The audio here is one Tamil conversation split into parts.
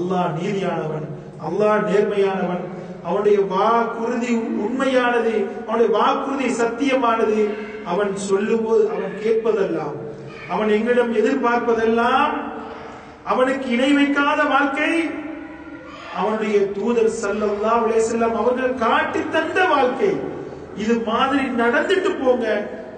அல்லாஹ் நீதியானவன் அல்லாஹ் நேர்மையானவன். அவனுடைய வாக்குறுதி உண்மையானது அவனுடைய வாக்குறுதி சத்தியமானது. அவன் சொல்லும்போது அவன் கேட்பதெல்லாம் அவன் எங்களிடம் எதிர்பார்ப்பதெல்லாம் அவனுக்கு இணை வைக்காத வாழ்க்கை. அவனுடைய தூதர் சல்லல்லா செல்லம் அவர்கள் காட்டி தந்த வாழ்க்கை. இது மாதிரி நடந்துட்டு போங்க.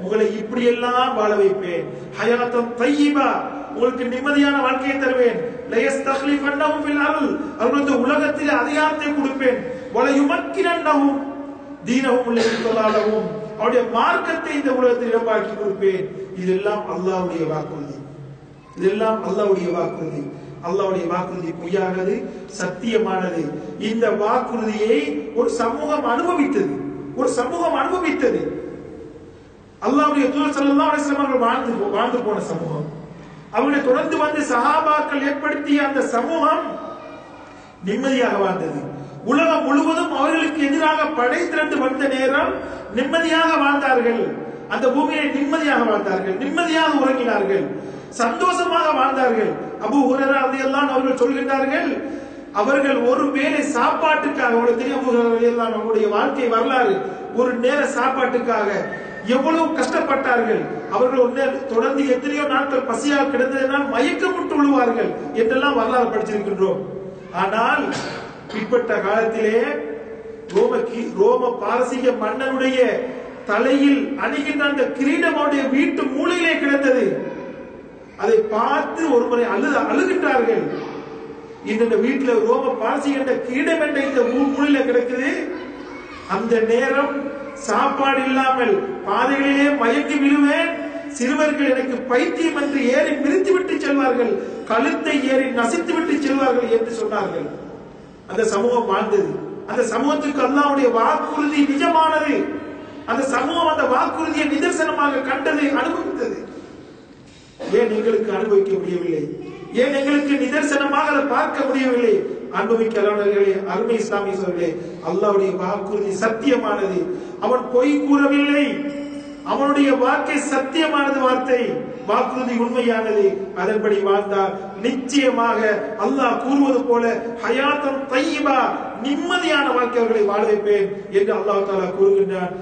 உங்களை இப்படி எல்லாம் வாழ வைப்பேன். ஹயாத்தம் தையிபா உங்களுக்கு நிம்மதியான வாழ்க்கையை தருவேன். லயஸ்தக்லிஃபன்னஹும் ஃபில் அருள் அவர்களுக்கு உலகத்தில் அதிகாரத்தை கொடுப்பேன். வல யுமக்கினன்னஹும் தீனஹும் அல்லதி அவருடைய மார்க்கத்தை இந்த உலகத்தில் இடமாக்கி கொடுப்பேன். இதெல்லாம் அல்லாஹ்வுடைய வாக்குறுதி. இதெல்லாம் அல்லாஹ்வுடைய வாக்குறுதி. அல்லாவுடைய வாக்குறுதி பொய்யானது சத்தியமானது. இந்த வாக்குறுதியை ஒரு சமூகம் அனுபவித்தது. ஒரு சமூகம் அனுபவித்தது. அல்லாவுடைய தூதர் ஸல்லல்லாஹு அலைஹி அவர்கள் வாழ்ந்து வாழ்ந்து போன சமூகம். அவர்களை தொடர்ந்து வந்து சஹாபாக்கள் ஏற்படுத்திய அந்த சமூகம் நிம்மதியாக வாழ்ந்தது. உலகம் முழுவதும் அவர்களுக்கு எதிராக படை திரண்டு வந்த நேரம் நிம்மதியாக வாழ்ந்தார்கள். அந்த பூமியை நிம்மதியாக வாழ்ந்தார்கள். நிம்மதியாக உறங்கினார்கள். சந்தோஷமாக வாழ்ந்தார்கள். அபு ஹுரரா அதையெல்லாம் அவர்கள் சொல்கின்றார்கள் அவர்கள் ஒரு வேளை சாப்பாட்டுக்காக அவர்களுக்கு தெரியும் அபூ ஹுரைரா அவருடைய வாழ்க்கை வரலாறு ஒரு நேர சாப்பாட்டுக்காக எவ்வளவு கஷ்டப்பட்டார்கள்? அவர்கள் ஒரு தொடர்ந்து எத்தனையோ நாட்கள் பசியாக கிடந்ததினால் மயக்கப்பட்டு விழுவார்கள் என்றெல்லாம் வரலாறு படிச்சிருக்கின்றோம். ஆனால் பிற்பட்ட காலத்திலே ரோம ரோம பாரசீக மன்னனுடைய தலையில் அணுகின்ற அந்த கிரீடம் அவருடைய வீட்டு மூலையிலே கிடந்தது. அதை பார்த்து ஒரு முறை அழு அழுகின்றார்கள். இந்த வீட்டுல ரோம பாரசீக என்ற கிரீடம் என்ற இந்த மூலையில கிடக்குது. அந்த நேரம் சாப்பாடு இல்லாமல் பாதைகளிலே மயங்கி விழுவேன். சிறுவர்கள் எனக்கு பைத்தியம் என்று ஏறி மிதித்து விட்டு செல்வார்கள். கழுத்தை ஏறி நசித்து விட்டு செல்வார்கள் என்று சொன்னார்கள். அந்த சமூகம் வாழ்ந்தது. அந்த சமூகத்துக்கு அல்லாவுடைய வாக்குறுதி நிஜமானது. அந்த சமூகம் அந்த வாக்குறுதியை நிதர்சனமாக கண்டது அனுபவித்தது. ஏன் எங்களுக்கு அனுபவிக்க முடியவில்லை? ஏன் எங்களுக்கு நிதர்சனமாக அதை பார்க்க முடியவில்லை? அனுபவிக்கலானவர்களே அருமை இஸ்லாமியர்களே அல்லாவுடைய வாக்குறுதி சத்தியமானது. அவன் பொய் கூறவில்லை. அவனுடைய வாக்கை சத்தியமானது வார்த்தை. வாக்குறுதி உண்மையானது. அதன்படி வாழ்ந்தால் நிச்சயமாக அல்லாஹ் கூறுவது போல ஹயாத்தம் தையிபா நிம்மதியான வாழ்க்கை அவர்களை வாழ வைப்பேன் என்று அல்லாஹ் தாலா கூறுகின்றான்.